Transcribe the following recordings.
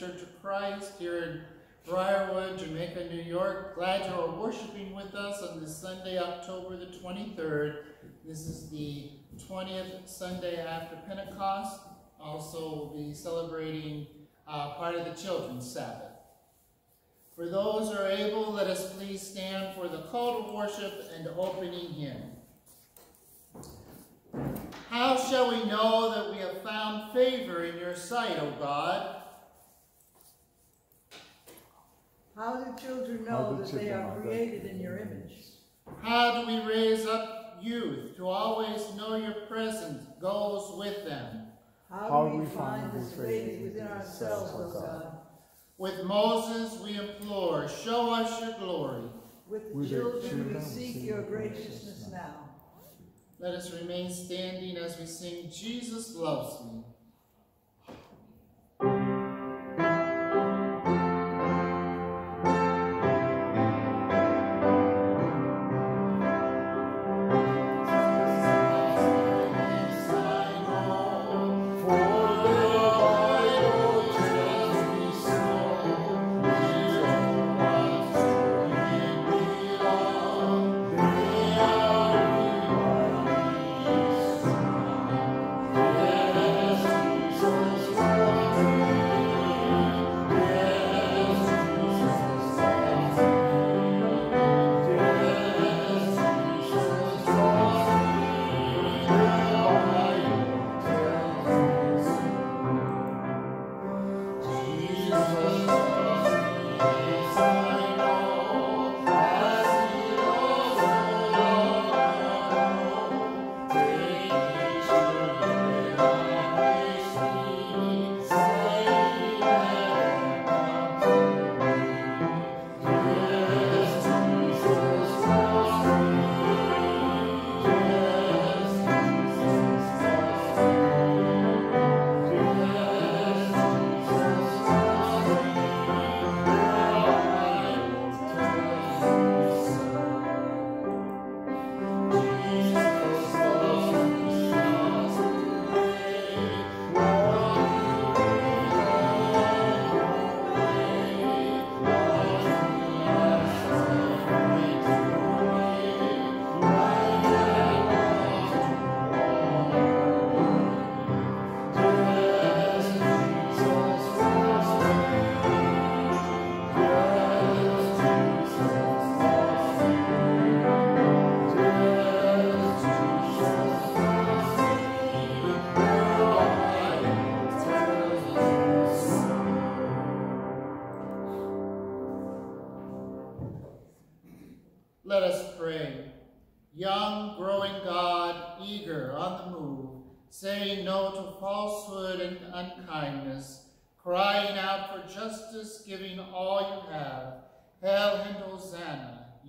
Church of Christ here in Briarwood, Jamaica, New York. Glad you are worshiping with us on this Sunday, October the 23rd. This is the 20th Sunday after Pentecost. Also, we'll be celebrating uh, part of the Children's Sabbath. For those who are able, let us please stand for the call to worship and opening hymn. How shall we know that we have found favor in your sight, O God? How do children know do that they are know created in your image? How do we raise up youth to always know your presence goes with them? How do we find this faith within ourselves, O God? With Moses we implore, show us your glory. With the With the children we seek seek your your graciousness now. Let us remain standing as we sing, Jesus loves me.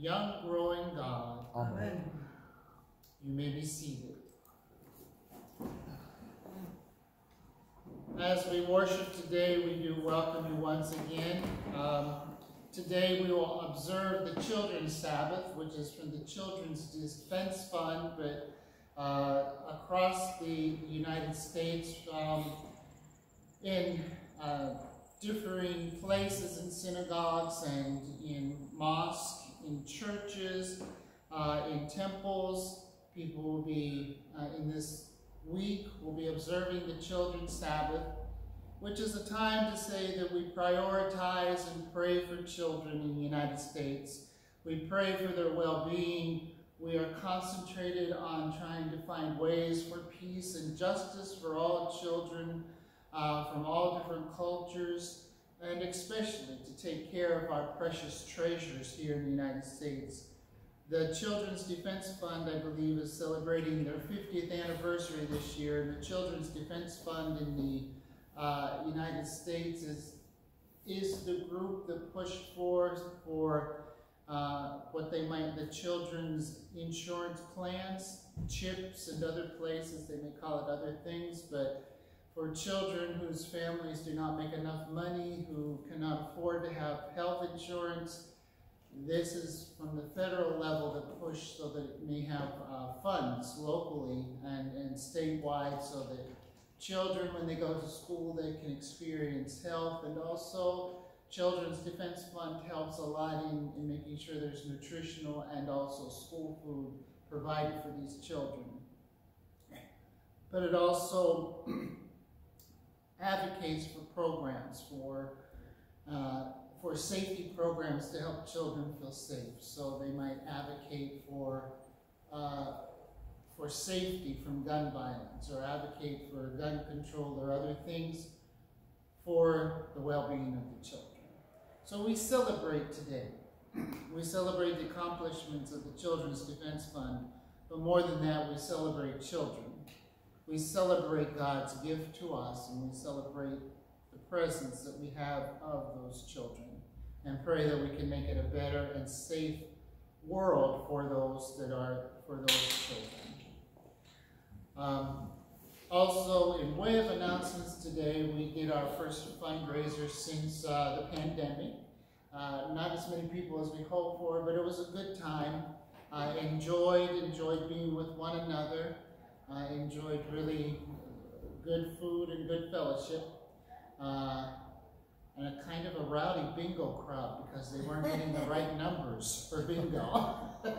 Young, growing God. Amen. You may be seated. As we worship today, we do welcome you once again. Um, today we will observe the Children's Sabbath, which is from the Children's Defense Fund, but uh, across the United States um, in uh, differing places in synagogues and in mosques, in churches, uh, in temples. People will be, uh, in this week, will be observing the Children's Sabbath, which is a time to say that we prioritize and pray for children in the United States. We pray for their well-being. We are concentrated on trying to find ways for peace and justice for all children uh, from all different cultures, and especially to take care of our precious treasures here in the United States. The Children's Defense Fund, I believe, is celebrating their 50th anniversary this year. The Children's Defense Fund in the uh, United States is, is the group that pushed for, for uh, what they might, the children's insurance plans, CHIPS and other places, they may call it other things, but for children whose families do not make enough money, who cannot afford to have health insurance, this is from the federal level to push so that it may have uh, funds locally and, and statewide so that children, when they go to school, they can experience health, and also Children's Defense Fund helps a lot in, in making sure there's nutritional and also school food provided for these children. But it also advocates for programs, for, uh, for safety programs to help children feel safe. So they might advocate for, uh, for safety from gun violence or advocate for gun control or other things for the well-being of the children. So we celebrate today. We celebrate the accomplishments of the Children's Defense Fund, but more than that, we celebrate children. We celebrate God's gift to us, and we celebrate the presence that we have of those children, and pray that we can make it a better and safe world for those that are, for those children. Um, also, in way of announcements today, we did our first fundraiser since uh, the pandemic. Uh, not as many people as we hoped for, but it was a good time. I enjoyed, enjoyed being with one another. I enjoyed really good food and good fellowship. Uh, and a kind of a rowdy bingo crowd because they weren't getting the right numbers for bingo.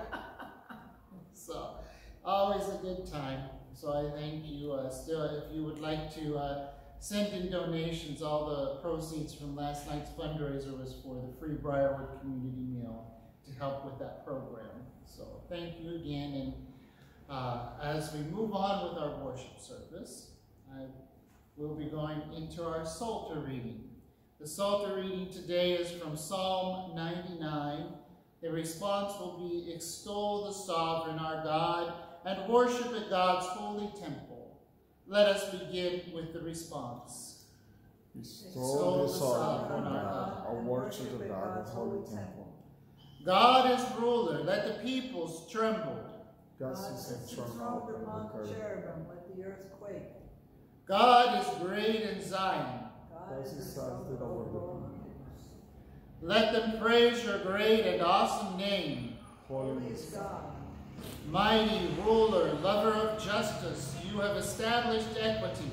so, always a good time. So I thank you. Uh, still, if you would like to uh, send in donations, all the proceeds from last night's fundraiser was for the free Briarwood Community Meal to help with that program. So thank you again. And uh, as we move on with our worship service, I will be going into our Psalter reading. The Psalter reading today is from Psalm 99. The response will be, Extol the sovereign, our God, and worship at God's holy temple. Let us begin with the response. Extol the sovereign our God, and worship at God's holy temple. God is ruler, let the peoples tremble. God is enthroned among the cherubim, let the earth quake. God is great in Zion. God is exalted over the peoples. Let them praise your great and awesome name. Holy is God. Mighty ruler, lover of justice, you have established equity.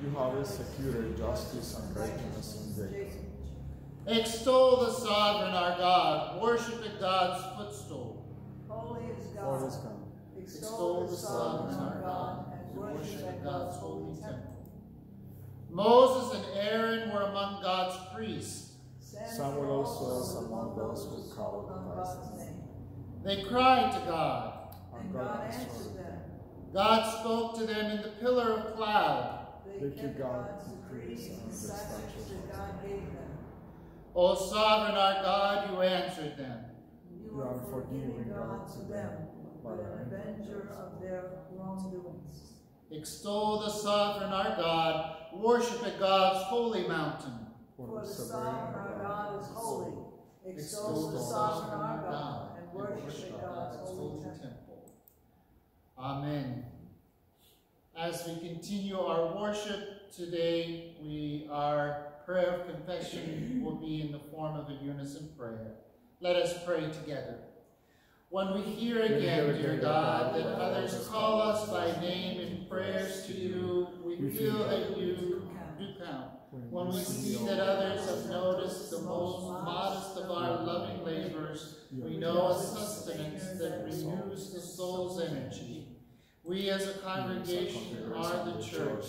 You have secured justice and righteousness in thee. Extol the sovereign our God, worship at God's footstool. Holy is What is God. Come? Extol the sovereign our God and worship at God's holy temple. Moses and Aaron were among God's priests. Samuel also was among those who called on God's name. They cried to God. And God answered them. God spoke to them in the pillar of cloud. They kept God's decrees and the statutes that God gave them. O sovereign our God, you answered them. You are forgiving God to them, but an avenger of their wrongdoings. Extol the sovereign our God, worship at God's holy mountain. For the sovereign our God is holy. Extol the sovereign our God and worship at God's holy temple. Amen. As we continue our worship today, we our prayer of confession will be in the form of a unison prayer. Let us pray together. When we hear again, dear God, that others call us by name in prayers to you, we feel that you do count. When we see that others have noticed the most modest of our loving labors, we know a sustenance that renews the soul's energy. We as a congregation are the church.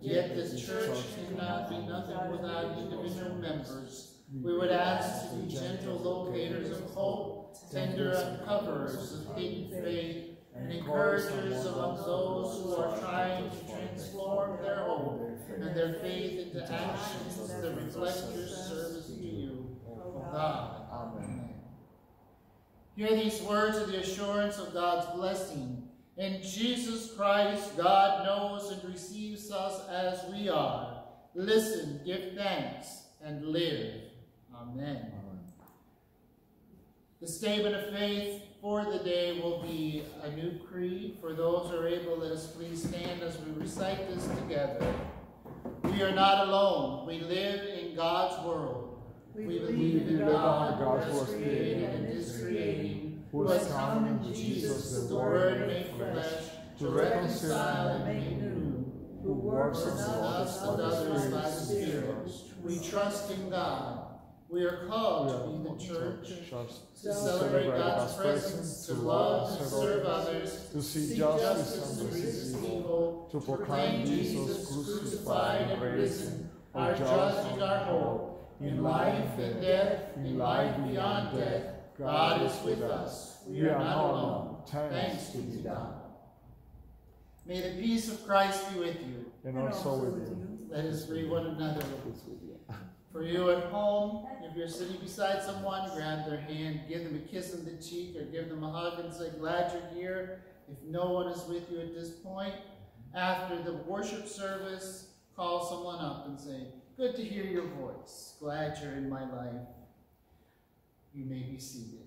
Yet the church cannot be nothing without individual members. We would ask to be gentle locators of hope, tender uncoverers of hidden faith, and encouragers among those who are trying to transform their hope and their faith into actions that reflect your service to you, O God. Amen. Hear these words of the assurance of God's blessing. In Jesus Christ, God knows and receives us as we are. Listen, give thanks, and live. Amen. The statement of faith for the day will be a new creed. For those who are able, let us please stand as we recite this together. We are not alone. We live in God's world. We believe in God, who has created and is creating, who has come in Jesus, the Word made flesh, to reconcile and make new. who works in us and others by the Spirit. We trust in God. We are called to be the church, to celebrate God's presence, to love and serve others, to seek justice and resist evil, to proclaim Jesus crucified and risen, our judge and our hope. In life and death, in life beyond death, God is with us. We are not alone. Thanks be to God. May the peace of Christ be with you. And also with you. Let us greet one another. For you at home, if you're sitting beside someone, grab their hand, give them a kiss on the cheek, or give them a hug and say, glad you're here. If no one is with you at this point, after the worship service, call someone up and say, good to hear your voice. Glad you're in my life. You may be seated.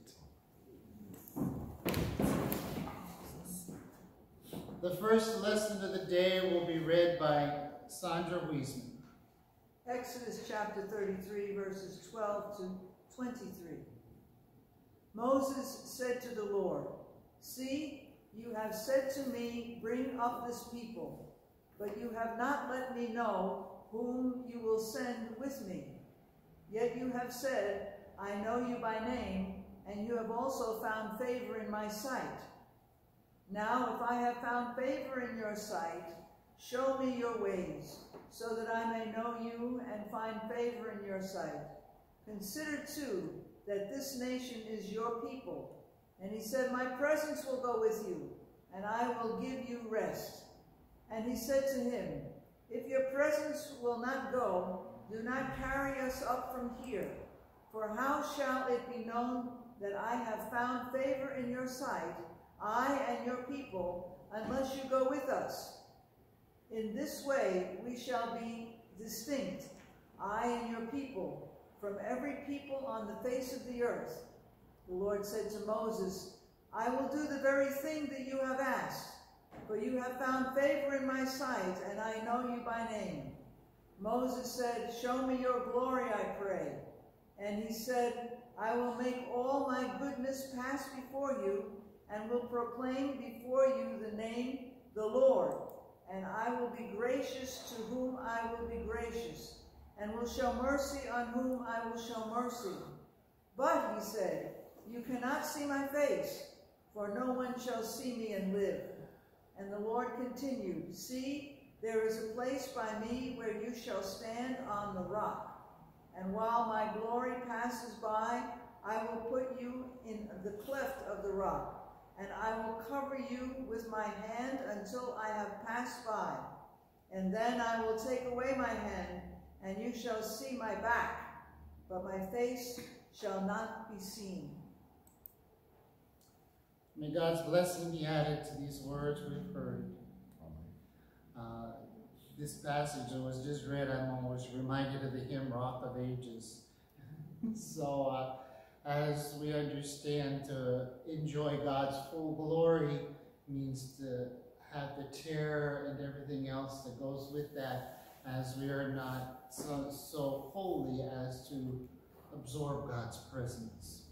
The first lesson of the day will be read by Sandra Wiesman. Exodus chapter 33, verses 12 to 23. Moses said to the Lord, See, you have said to me, Bring up this people, but you have not let me know whom you will send with me. Yet you have said, I know you by name, and you have also found favor in my sight. Now, if I have found favor in your sight, show me your ways, so that I may know you and find favor in your sight. Consider, too, that this nation is your people. And he said, My presence will go with you, and I will give you rest. And he said to him, If your presence will not go, do not carry us up from here. For how shall it be known that I have found favor in your sight, I and your people, unless you go with us? In this way we shall be distinct, I and your people, from every people on the face of the earth. The Lord said to Moses, I will do the very thing that you have asked, for you have found favor in my sight, and I know you by name. Moses said, Show me your glory, I pray. And he said, I will make all my goodness pass before you, and will proclaim before you the name, the Lord and I will be gracious to whom I will be gracious, and will show mercy on whom I will show mercy. But, he said, you cannot see my face, for no one shall see me and live. And the Lord continued, See, there is a place by me where you shall stand on the rock. And while my glory passes by, I will put you in the cleft of the rock and I will cover you with my hand until I have passed by. And then I will take away my hand, and you shall see my back, but my face shall not be seen. May God's blessing be added to these words we've heard. Uh, this passage that was just read, I'm always reminded of the hymn Rock of Ages. so uh, as we understand to enjoy God's full glory means to have the terror and everything else that goes with that as we are not so, so holy as to absorb God's presence.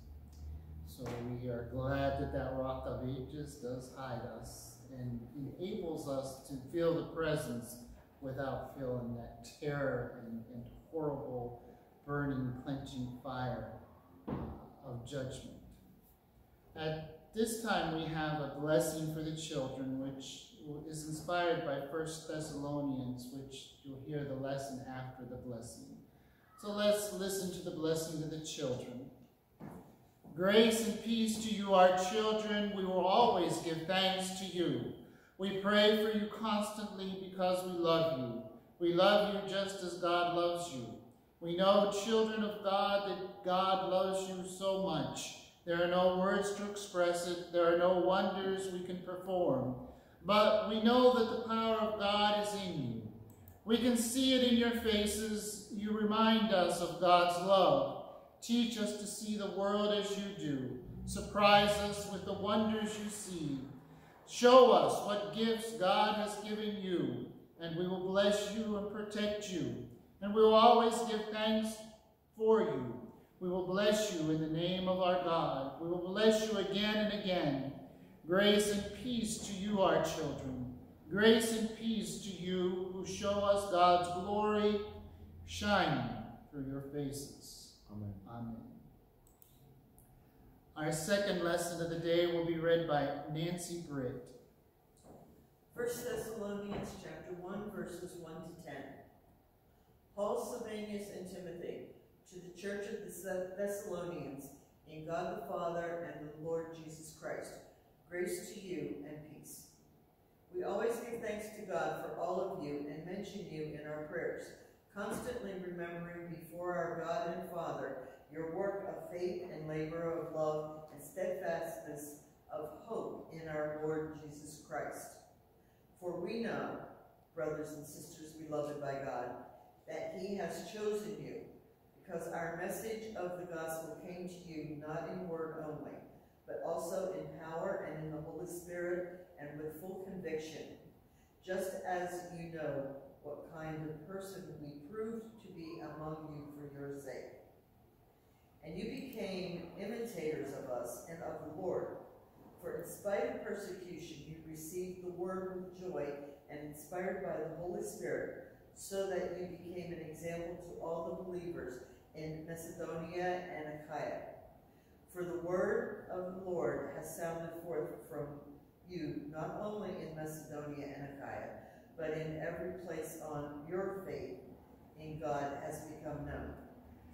So we are glad that that rock of ages does hide us and enables us to feel the presence without feeling that terror and, and horrible burning, clenching fire of judgment. At this time, we have a blessing for the children, which is inspired by 1 Thessalonians, which you'll hear the lesson after the blessing. So let's listen to the blessing to the children. Grace and peace to you, our children. We will always give thanks to you. We pray for you constantly because we love you. We love you just as God loves you. We know, children of God, that God loves you so much. There are no words to express it. There are no wonders we can perform. But we know that the power of God is in you. We can see it in your faces. You remind us of God's love. Teach us to see the world as you do. Surprise us with the wonders you see. Show us what gifts God has given you, and we will bless you and protect you. And we will always give thanks for you. We will bless you in the name of our God. We will bless you again and again. Grace and peace to you, our children. Grace and peace to you who show us God's glory shining through your faces. Amen. Amen. Our second lesson of the day will be read by Nancy Britt. 1 Thessalonians chapter 1, verses 1 to 10. Paul, Silvanus, and Timothy, to the church of the Thessalonians, in God the Father and the Lord Jesus Christ, grace to you and peace. We always give thanks to God for all of you and mention you in our prayers, constantly remembering before our God and Father your work of faith and labor of love and steadfastness of hope in our Lord Jesus Christ. For we know, brothers and sisters beloved by God, that he has chosen you, because our message of the gospel came to you not in word only, but also in power and in the Holy Spirit and with full conviction, just as you know what kind of person we proved to be among you for your sake. And you became imitators of us and of the Lord. For in spite of persecution, you received the word with joy and inspired by the Holy Spirit, so that you became an example to all the believers in Macedonia and Achaia. For the word of the Lord has sounded forth from you, not only in Macedonia and Achaia, but in every place on your faith in God has become known,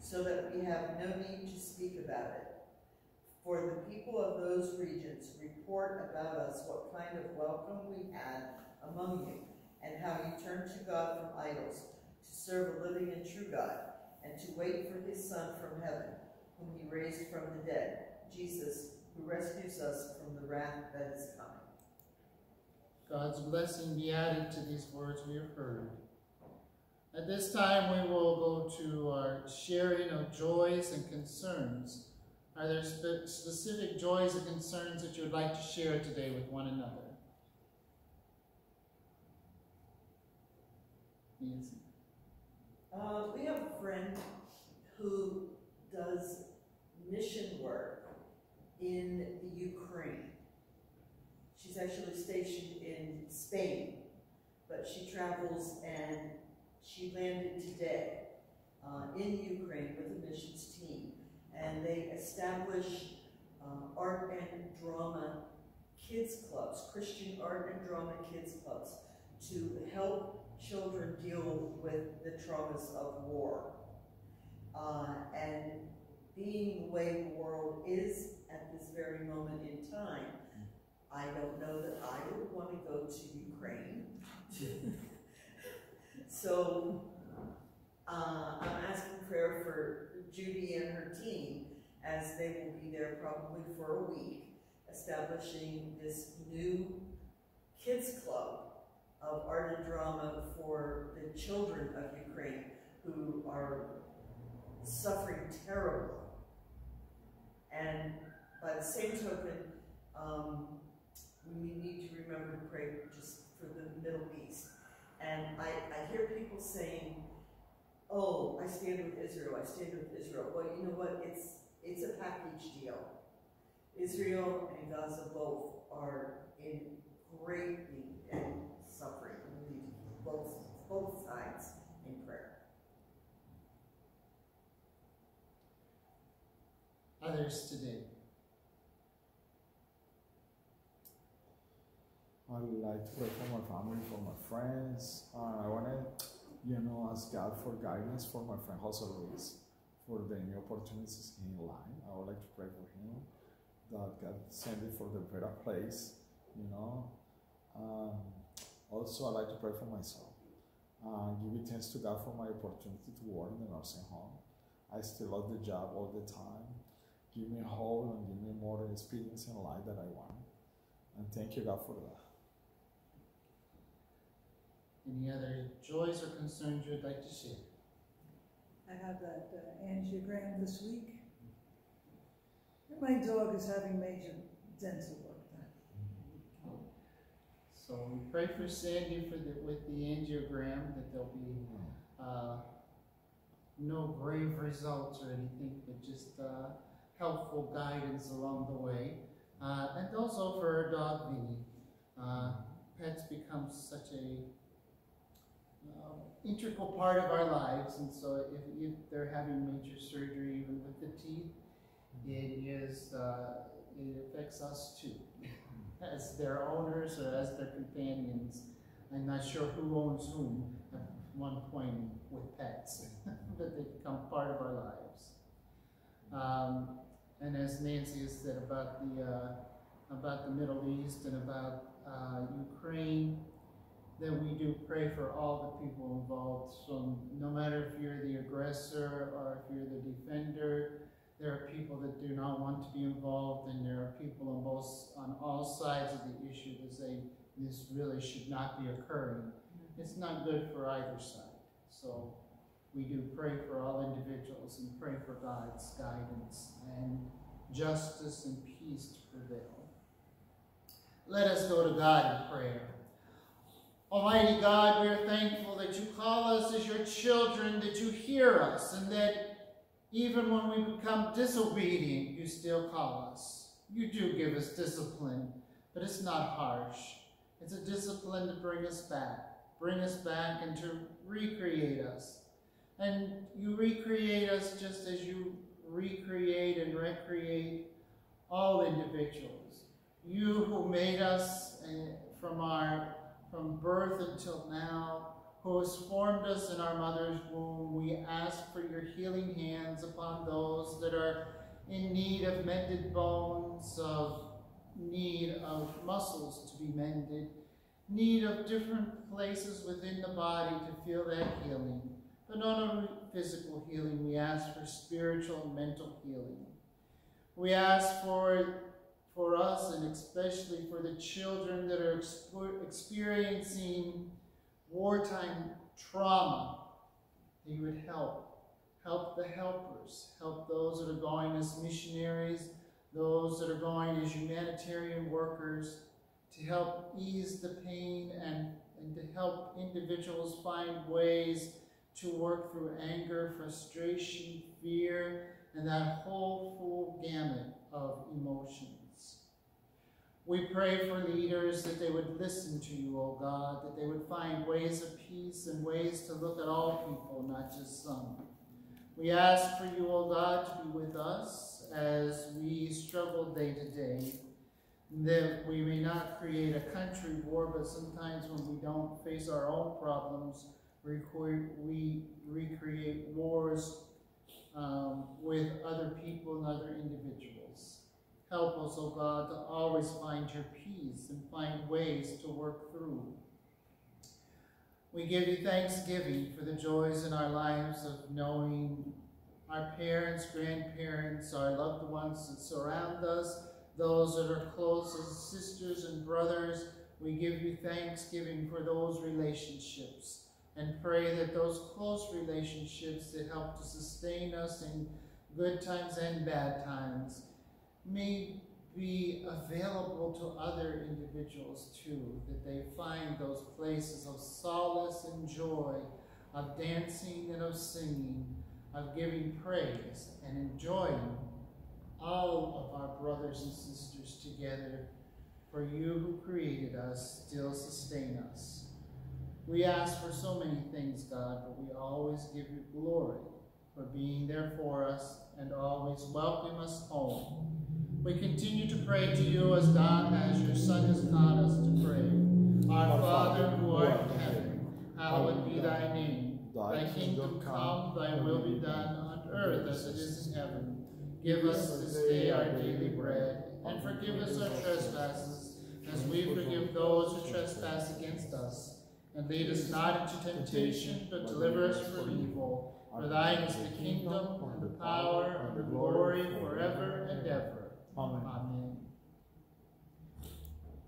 so that we have no need to speak about it. For the people of those regions report about us what kind of welcome we had among you, and how you turned to God from idols to serve a living and true God, and to wait for his Son from heaven, whom he raised from the dead, Jesus, who rescues us from the wrath that is coming. God's blessing be added to these words we have heard. At this time, we will go to our sharing of joys and concerns. Are there spe specific joys and concerns that you would like to share today with one another? Nancy. Uh, we have a friend who does mission work in the Ukraine. She's actually stationed in Spain, but she travels and she landed today uh, in Ukraine with a missions team. And they establish uh, art and drama kids clubs, Christian art and drama kids clubs, to help children deal with the traumas of war. Uh, and being the way the world is at this very moment in time, I don't know that I would want to go to Ukraine. so uh, I'm asking prayer for Judy and her team as they will be there probably for a week, establishing this new kids club of art and drama for the children of Ukraine who are suffering terribly. And by the same token, um, we need to remember to pray just for the Middle East. And I, I hear people saying, oh, I stand with Israel, I stand with Israel. Well, you know what? It's, it's a package deal. Israel and Gaza both are in great need and suffering. We need both, both sides in prayer. Others today. I would like to pray for my family, for my friends. Uh, I want to, you know, ask God for guidance for my friend Jose Luis, for the new opportunities in line. I would like to pray for him that God send it for the better place, you know. Um, also, I like to pray for myself. Uh, give you thanks to God for my opportunity to work in the nursing home. I still love the job all the time. Give me hope and give me more experience in life that I want. And thank you, God, for that. Any other joys or concerns you'd like to share? I have that uh, angiogram this week. My dog is having major dental work done. So we pray for Sandy for the, with the angiogram that there'll be uh, no grave results or anything, but just uh, helpful guidance along the way. Uh, and also for our dog Vinny. Uh, pets become such a uh, integral part of our lives, and so if, if they're having major surgery, even with the teeth, it is uh, it affects us too, as their owners or as their companions. I'm not sure who owns whom at one point with pets, but they become part of our lives. Um, and as Nancy has said about the uh, about the Middle East and about uh, Ukraine, then we do pray for all the people involved. So no matter if you're the aggressor or if you're the defender, there are people that do not want to be involved, and there are people on both on all sides of the issue that say this really should not be occurring. Mm-hmm. It's not good for either side. So we do pray for all individuals and pray for God's guidance and justice and peace to prevail. Let us go to God in prayer. Almighty God, we are thankful that you call us as your children, that you hear us, and that even when we become disobedient, you still call us. You do give us discipline, but it's not harsh. It's a discipline to bring us back, bring us back and to recreate us. And you recreate us just as you recreate and recreate all individuals. You who made us eh, from our from birth until now, who has formed us in our mother's womb, we ask for your healing hands upon those that are in need of mended bones, of need of muscles to be mended, need of different places within the body to feel that healing. But not only physical healing, we ask for spiritual and mental healing. We ask for for us and especially for the children that are experiencing wartime trauma, you would help. Help the helpers. Help those that are going as missionaries, those that are going as humanitarian workers, to help ease the pain and, and to help individuals find ways to work through anger, frustration, fear, and that whole full gamut of emotions. We pray for leaders that they would listen to you, O God, that they would find ways of peace and ways to look at all people, not just some. We ask for you, O God, to be with us as we struggle day to day, that we may not create a country war, but sometimes when we don't face our own problems, we recreate wars um, with other people and other individuals. Help us, O God, to always find your peace and find ways to work through. We give you thanksgiving for the joys in our lives of knowing our parents, grandparents, our loved ones that surround us, those that are close as sisters and brothers. We give you thanksgiving for those relationships and pray that those close relationships that help to sustain us in good times and bad times may be available to other individuals too, that they find those places of solace and joy, of dancing and of singing, of giving praise and enjoying all of our brothers and sisters together, for you who created us still sustain us. We ask for so many things, God, but we always give you glory for being there for us and always welcome us home we continue to pray to you as God, as your Son has taught us to pray. Our Father who art in heaven, hallowed be thy name. Thy kingdom come, thy will be done on earth as it is in heaven. Give us this day our daily bread, and forgive us our trespasses, as we forgive those who trespass against us. And lead us not into temptation, but deliver us from evil. For thine is the kingdom, and the power, and the glory, forever and ever. Amen. Amen.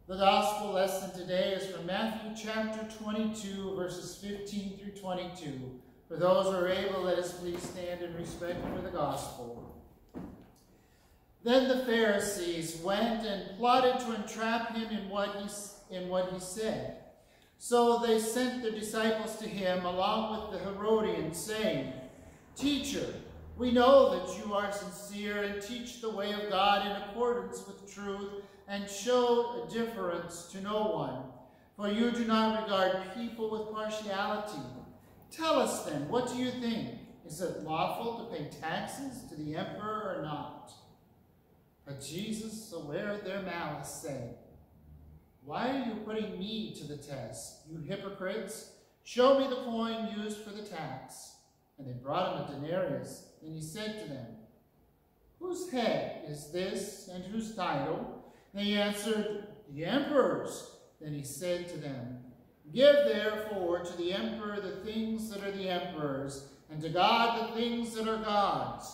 The gospel lesson today is from Matthew chapter 22, verses 15 through 22. For those who are able, let us please stand in respect for the gospel. Then the Pharisees went and plotted to entrap him in what he, in what he said. So they sent their disciples to him along with the Herodians, saying, Teacher, we know that you are sincere and teach the way of God in accordance with truth and show a difference to no one. For you do not regard people with partiality. Tell us then, what do you think? Is it lawful to pay taxes to the emperor or not? But Jesus, aware of their malice, said, Why are you putting me to the test, you hypocrites? Show me the coin used for the tax. And they brought him a denarius. And he said to them, Whose head is this, and whose title? They answered, The emperor's. Then he said to them, Give therefore to the emperor the things that are the emperor's, and to God the things that are God's.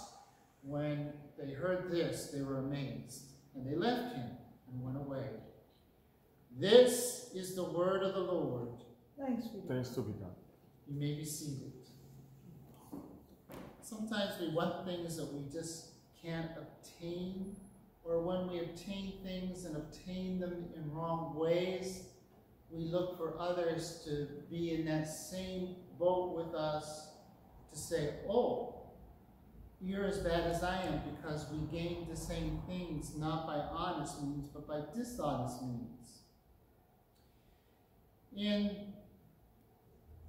When they heard this, they were amazed, and they left him and went away. This is the word of the Lord. Thanks be to Thanks to be God. You may be seated. Sometimes we want things that we just can't obtain, or when we obtain things and obtain them in wrong ways, we look for others to be in that same boat with us to say, oh, you're as bad as I am because we gained the same things not by honest means but by dishonest means. In,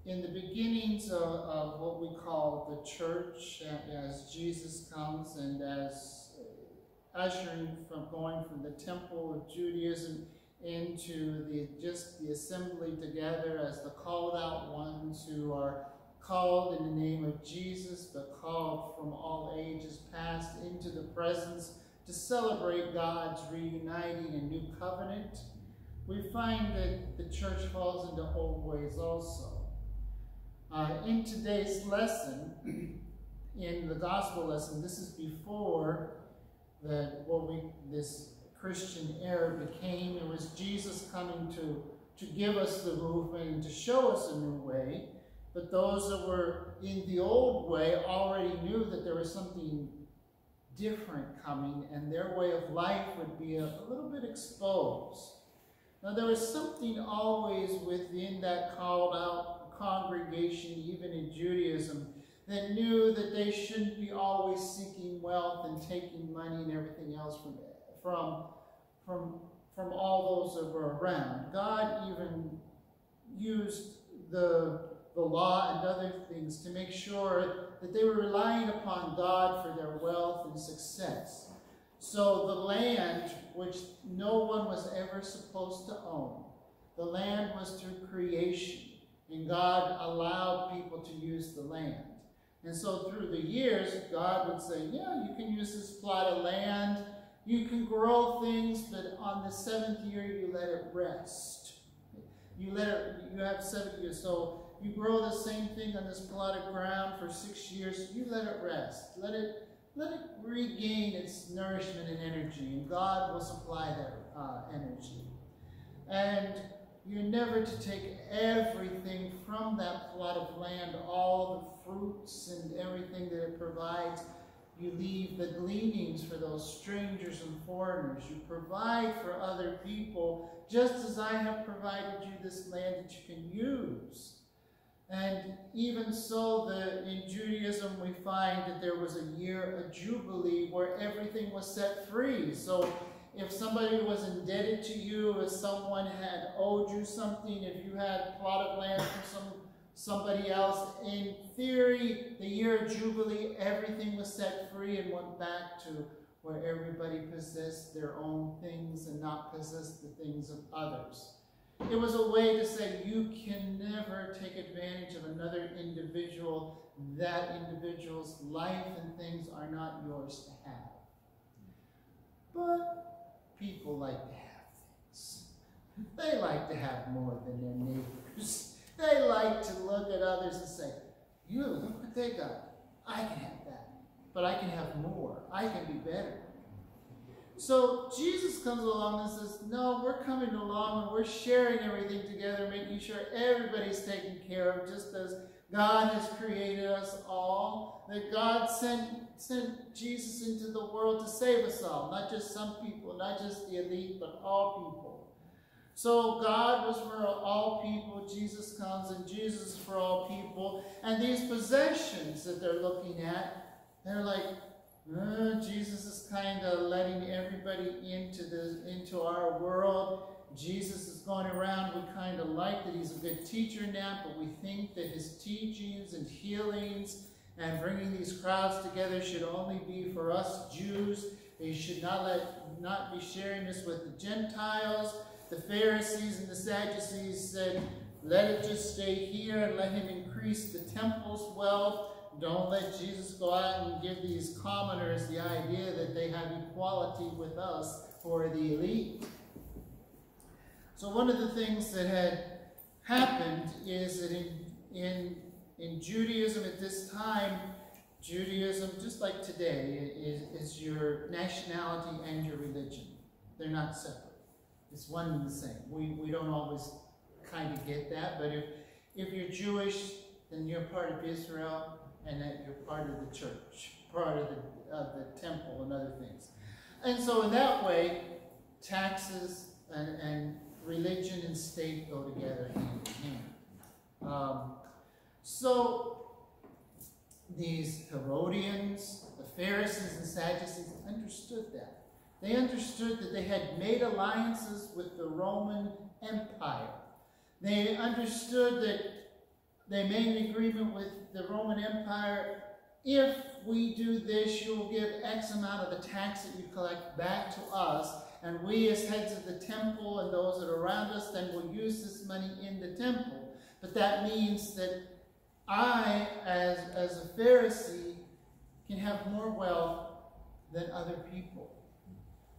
in the beginnings of, of what we call the church, as Jesus comes and as uh, ushering from going from the temple of Judaism into the just the assembly together as the called out ones who are called in the name of Jesus, but called from all ages past into the presence to celebrate God's reuniting and new covenant, we find that the church falls into old ways also. Uh, in today's lesson, in the gospel lesson, this is before the, what we, this Christian era became. It was Jesus coming to, to give us the movement and to show us a new way. But those that were in the old way already knew that there was something different coming and their way of life would be a, a little bit exposed. Now there was something always within that called out congregation, even in Judaism, that knew that they shouldn't be always seeking wealth and taking money and everything else from, from, from, from all those that were around. God even used the the law and other things to make sure that they were relying upon God for their wealth and success. So the land, which no one was ever supposed to own, the land was through creation, and God allowed people to use the land. And so through the years, God would say, yeah, you can use this plot of land, you can grow things, but on the seventh year, you let it rest. You let it, you have seven years. So you grow the same thing on this plot of ground for six years, you let it rest. Let it, let it regain its nourishment and energy, and God will supply that uh, energy. And you're never to take everything from that plot of land, all the fruits and everything that it provides. You leave the gleanings for those strangers and foreigners. You provide for other people, just as I have provided you this land that you can use. And even so, the, in Judaism, we find that there was a year, a jubilee, where everything was set free. So if somebody was indebted to you, if someone had owed you something, if you had plot of land from some, somebody else, in theory, the year of Jubilee, everything was set free and went back to where everybody possessed their own things and not possessed the things of others. It was a way to say you can never take advantage of another individual. That individual's life and things are not yours to have. People like to have things. They like to have more than their neighbors. They like to look at others and say, you look what they got. I can have that. But I can have more. I can be better. So Jesus comes along and says, no, we're coming along and we're sharing everything together, making sure everybody's taken care of, just as God has created us all. That God sent, sent Jesus into the world to save us all, not just some people, not just the elite, but all people. So God was for all people, Jesus comes, and Jesus for all people. And these possessions that they're looking at, they're like, uh, Jesus is kind of letting everybody into the into our world. Jesus is going around. We kind of like that he's a good teacher now, but we think that his teachings and healings and bringing these crowds together should only be for us Jews. He should not let not be sharing this with the Gentiles. The Pharisees and the Sadducees said, let it just stay here and let him increase the temple's wealth. Don't let Jesus go out and give these commoners the idea that they have equality with us for the elite. So one of the things that had happened is that in, in, in Judaism at this time, Judaism, just like today, is, is your nationality and your religion. They're not separate. It's one and the same. We, we don't always kind of get that, but if, if you're Jewish, then you're part of Israel, and that you're part of the church, part of the, of the temple and other things. And so in that way, taxes and, and religion and state go together hand in hand. Um, so these Herodians, the Pharisees and Sadducees understood that. They understood that they had made alliances with the Roman Empire. They understood that they made an agreement with the Roman Empire. If we do this, you'll give X amount of the tax that you collect back to us, and we as heads of the temple and those that are around us then will use this money in the temple. But that means that I, as, as a Pharisee, can have more wealth than other people.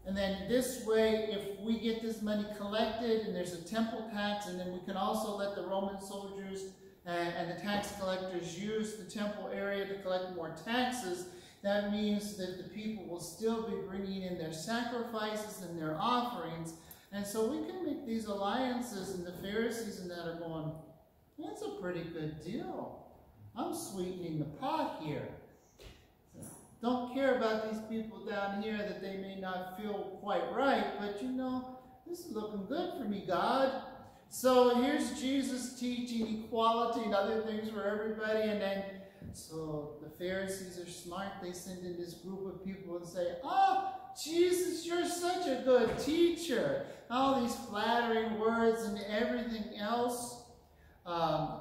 And then this way, if we get this money collected and there's a temple tax, and then we can also let the Roman soldiers and, and the tax collectors use the temple area to collect more taxes, that means that the people will still be bringing in their sacrifices and their offerings. And so we can make these alliances, and the Pharisees and that are going, that's a pretty good deal. I'm sweetening the pot here. Don't care about these people down here that they may not feel quite right, but you know, this is looking good for me, God. So here's Jesus teaching equality and other things for everybody, and then so the Pharisees are smart. They send in this group of people and say, Oh, Jesus, you're such a good teacher. All these flattering words and everything else. Um,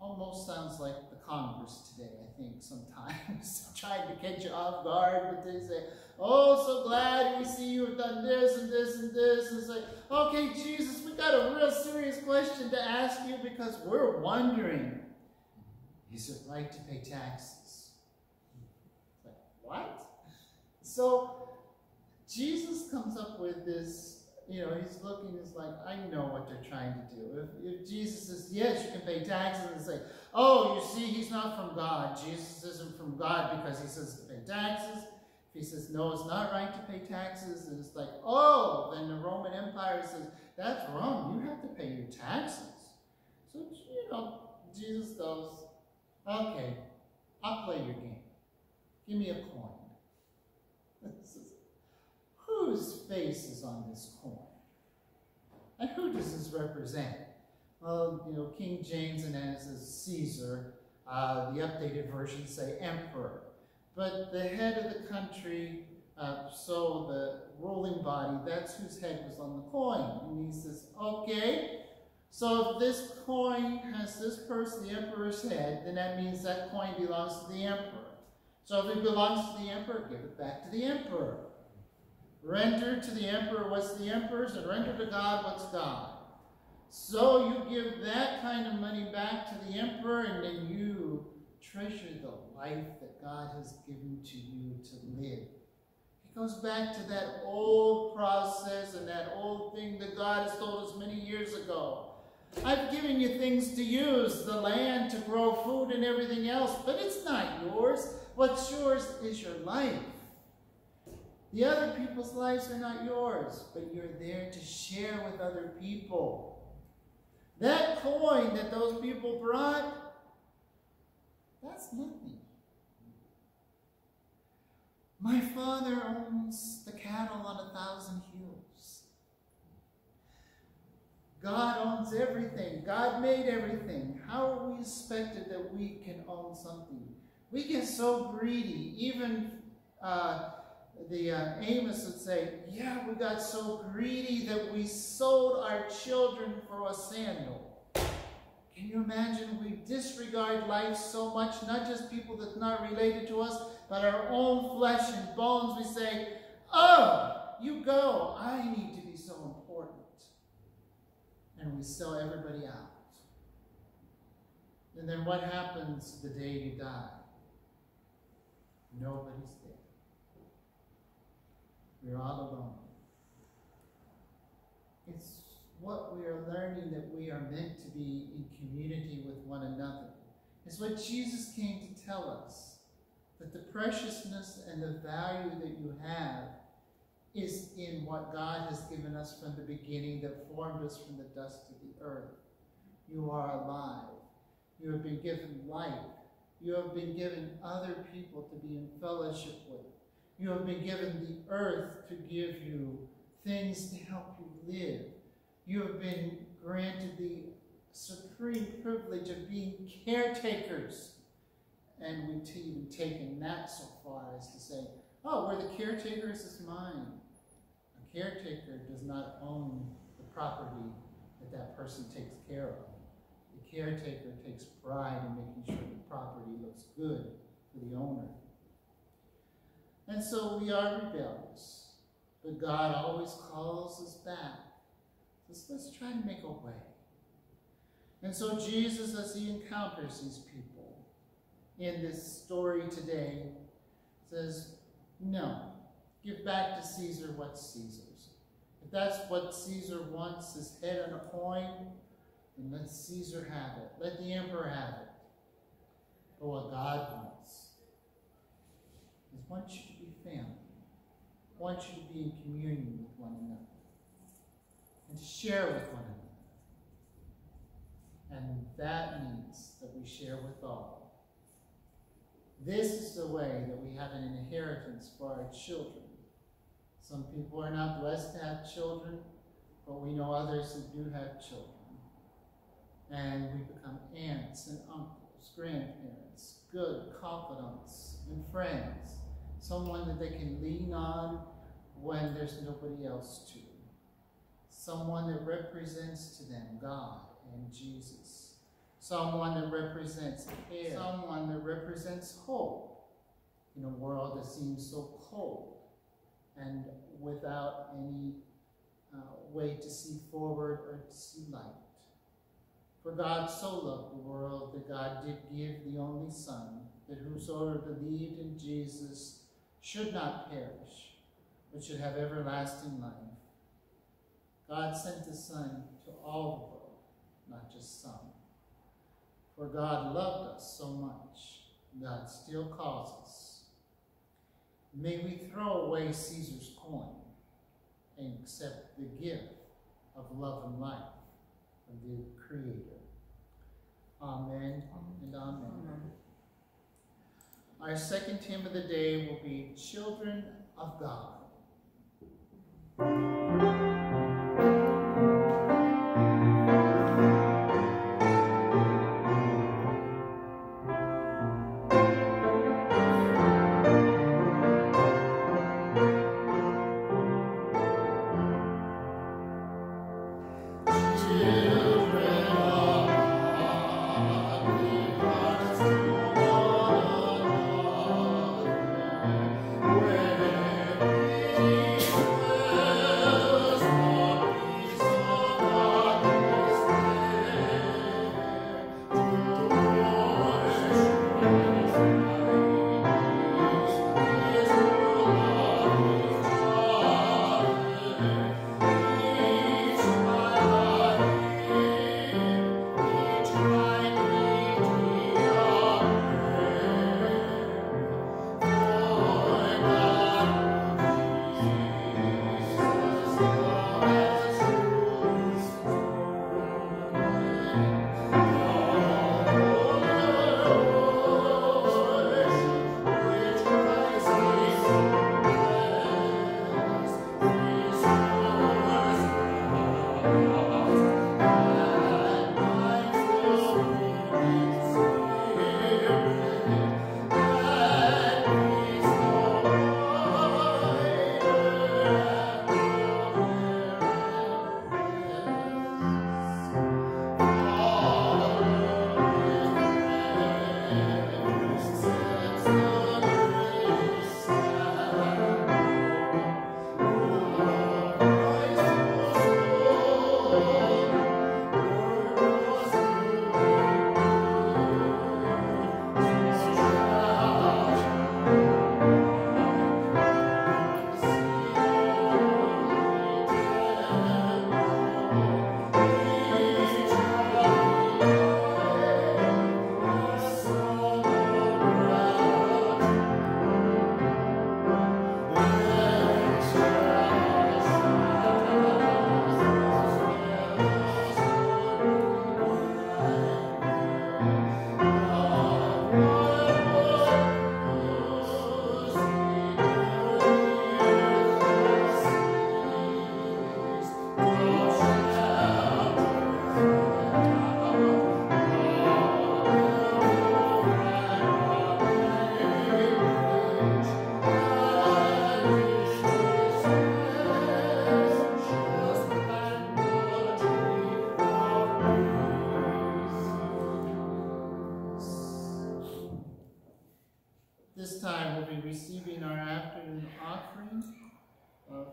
almost sounds like the Congress today, I think, sometimes, trying to catch you off guard, but they say, oh, so glad we see you have done this and this and this. And it's like, okay, Jesus, we got a real serious question to ask you because we're wondering, is it right to pay taxes? Like, what? So Jesus comes up with this you know, he's looking, he's like, I know what they're trying to do. If, if Jesus says, yes, you can pay taxes, and say, oh, you see, he's not from God. Jesus isn't from God because he says to pay taxes. If he says, no, it's not right to pay taxes, and it's like, oh, then the Roman Empire says, that's wrong. You have to pay your taxes. So, you know, Jesus goes, okay, I'll play your game. Give me a coin whose face is on this coin? And who does this represent? Well, you know, King James and as a Caesar. Uh, the updated versions say emperor. But the head of the country, uh, so the ruling body, that's whose head was on the coin. And he says, okay, so if this coin has this person, the emperor's head, then that means that coin belongs to the emperor. So if it belongs to the emperor, give it back to the emperor. Render to the emperor what's the emperor's, and render to God what's God. So you give that kind of money back to the emperor, and then you treasure the life that God has given to you to live. It goes back to that old process and that old thing that God has told us many years ago. I've given you things to use, the land to grow food and everything else, but it's not yours. What's yours is your life. The other people's lives are not yours, but you're there to share with other people. That coin that those people brought, that's nothing. My father owns the cattle on a thousand God owns everything. God made everything. How are we expected that we can own something? We get so greedy. Even uh, the uh, Amos would say, yeah, we got so greedy that we sold our children for a sandal. Can you imagine we disregard life so much, not just people that's not related to us, but our own flesh and bones. We say, oh, you go. I need to be so. And we sell everybody out. And then what happens the day you die? Nobody's there. We're all alone. It's what we are learning that we are meant to be in community with one another. It's what Jesus came to tell us. That the preciousness and the value that you have is in what God has given us from the beginning that formed us from the dust of the earth. You are alive. You have been given life. You have been given other people to be in fellowship with. You have been given the earth to give you things to help you live. You have been granted the supreme privilege of being caretakers. And we've even taken that so far as to say, oh, where the caretakers is mine. Caretaker does not own the property that that person takes care of. The caretaker takes pride in making sure the property looks good for the owner. And so we are rebellious, but God always calls us back. Let's try to make a way. And so Jesus, as he encounters these people in this story today, says, no, give back to Caesar what's Caesar's. If that's what Caesar wants, his head on a coin, then let Caesar have it. Let the emperor have it. But what God wants is wants you to be family. Wants you to be in communion with one another. And to share with one another. And that means that we share with all. This is the way that we have an inheritance for our children. Some people are not blessed to have children, but we know others who do have children. And we become aunts and uncles, grandparents, good confidants and friends, someone that they can lean on when there's nobody else to. Someone that represents to them God and Jesus. Someone that represents care. Someone that represents hope in a world that seems so cold and without any uh, way to see forward or to see light. For God so loved the world that God did give the only Son, that whosoever believed in Jesus should not perish, but should have everlasting life. God sent the Son to all the world, not just some. For God loved us so much, God still calls us. May we throw away Caesar's coin and accept the gift of love and life from the Creator. Amen and amen. amen. Our second hymn of the day will be Children of God.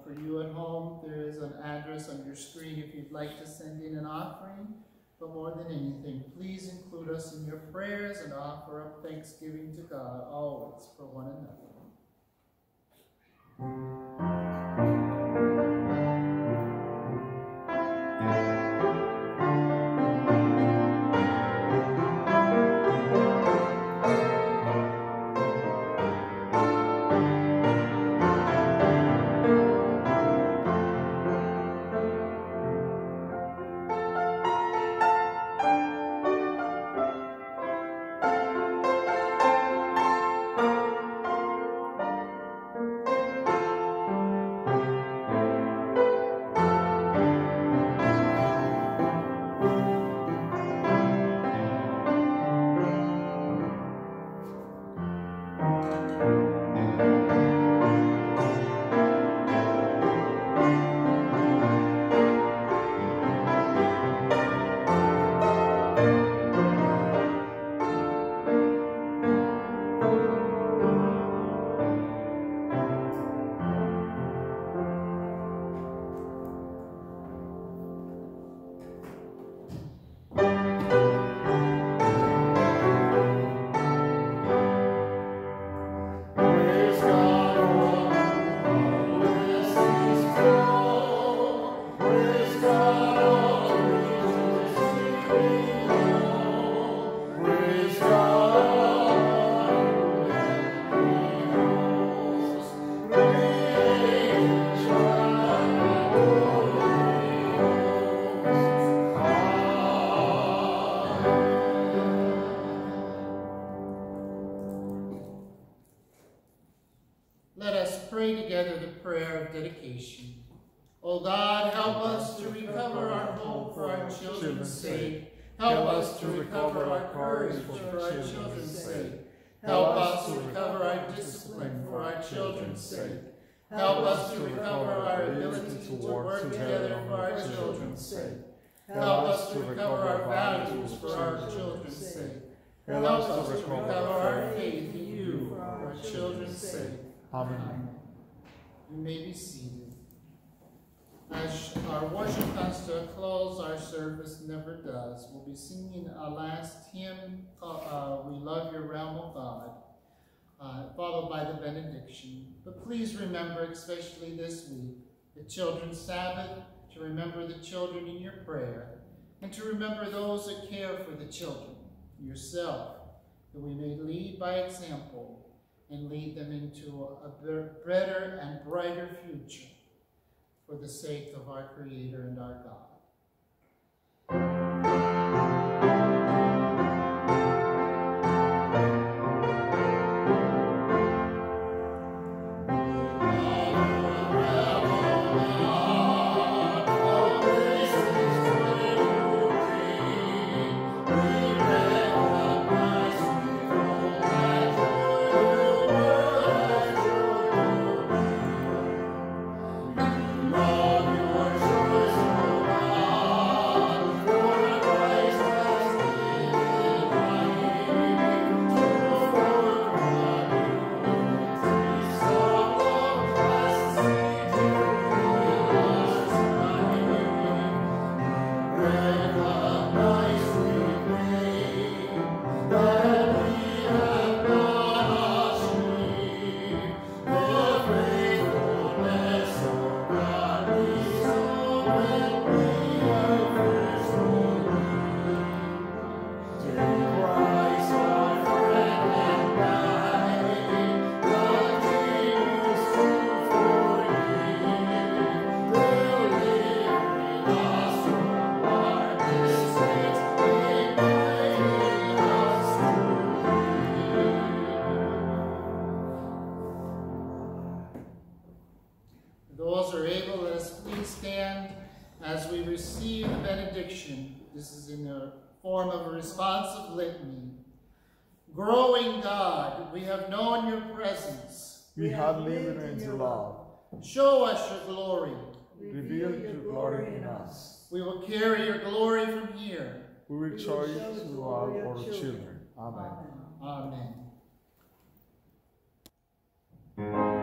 For you at home, there is an address on your screen if you'd like to send in an offering. But more than anything, please include us in your prayers and offer up thanksgiving to God always for one another. Sake. Help us to recover our ability to work together for our children's sake. Help us to recover our values for our children's sake. Help us to recover our faith in you for our children's sake. Amen. You may be seated. As our worship comes to a close, our service never does. We'll be singing a last hymn called uh, We Love Your Realm, O God, followed by the benediction. But please remember, especially this week, the Children's Sabbath, to remember the children in your prayer, and to remember those that care for the children, yourself, that we may lead by example and lead them into a better and brighter future for the sake of our Creator and our God. Growing God, we have known your presence. We, we have lived in your love. Show us your glory. Reveal, Reveal your glory in us. We will carry your glory from here. We will, show it to our, our children. children. Amen. Amen. Amen.